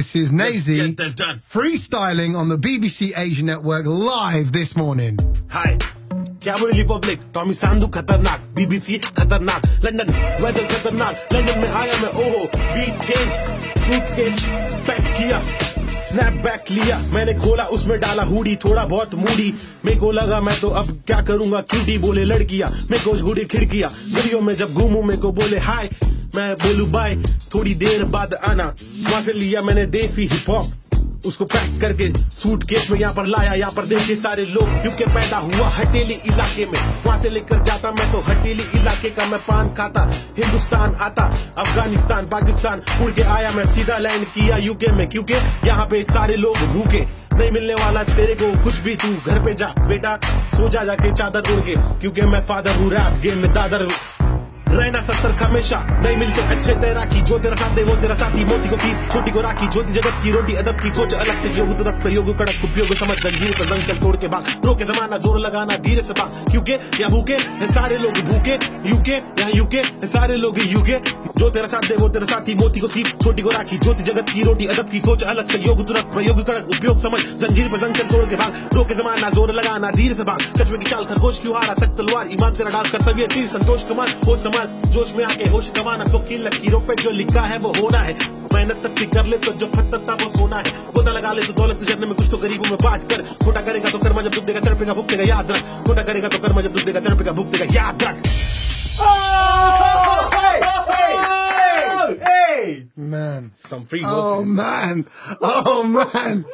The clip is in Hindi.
This is Nazy freestyling on the BBC Asia Network live this morning. हाय क्या बोली रिपब्लिक टॉमी सांधु खतरनाक बीबीसी खतरनाक लंदन वेदर खतरनाक लंदन में आया मैं ओहो बीट चेंज सूटकेस पैक किया स्नैप बैक लिया मैंने खोला उसमें डाला हुडी थोड़ा बहुत मूडी मेरे को लगा मैं तो अब क्या करूँगा क्यूटी बोले लड़कियाँ मेरे को हुडी खिड़कियाँ गलियों में जब घूमू मेरे को बोले हाय मैं बोलू बाय थोड़ी देर बाद आना। वहाँ से लिया मैंने देसी हिप हॉप उसको पैक करके सूटकेस में यहाँ पर लाया, यहाँ पर देखे सारे लोग, क्योंकि पैदा हुआ हटेली इलाके में। वहाँ से लेकर जाता मैं तो हटेली इलाके का मैं पान खाता। हिंदुस्तान आता, अफ़गानिस्तान, पाकिस्तान, उड़ के आया मैं सीधा लैंड किया यूके में, क्योंकि यहाँ पे सारे लोग भूखे। नहीं मिलने वाला तेरे को कुछ भी, तू घर पे जा, बेटा। सो जा जाके चादर उड़ के, क्योंकि मैं फादर हूँ रैप गेम में दादर रहना सत्तर का हमेशा। नहीं मिलते अच्छे तेरा की जो तेरा साथ दे, वो तेरा साथी। मोती को सीप, छोटी को राखी। ज्योति जगत की रोटी, अदब की सोच, अलग से योग तुरक प्रयोग, कड़क, उपयोग, समझ जंजीर पर जंग चल, तोड़ के भाग। रोके जमाना, ज़ोर लगाना, धीरे से भाग। क्योंकि यहाँ भूखे सारे लोग, भूखे, यूके यहाँ यूके सारे लोग, यूके। जो तेरा साथ दे, वो तेरा साथी। मोती को सीप, छोटी को राखी। ज्योति जगत की रोटी, अदब की सोच, अलग से योग तुरक प्रयोग, कड़क, उपयोग, समझ जंजीर पर जंग चल, तोड़ के भाग। रोके जमाना, ज़ोर लगाना, धीरे से भाग। कछुए की चाल, खरगोश क्यों हारा सख्त तलवार, ईमान तेरा डाल कर्तव्य तीर संतोष कुमार हो समाल जोश में आके होश गवाना तो की लकीरों पे जो लिखा है वो होना है। मेहनत तस्ती कर ले तो जो पत्थर था वो सोना है। गोदा लगा ले तो दौलत जरने में कुछ तो गरीबों में बांट कर। छोटा करेगा तो कर्मा जब दुख देगा तड़पेगा भुगतेगा याद रख। खोटा करेगा तो कर्मा जब दुख देगा तड़पेगा भुगतेगा याद रख। Man. Some free Oh man. Oh man.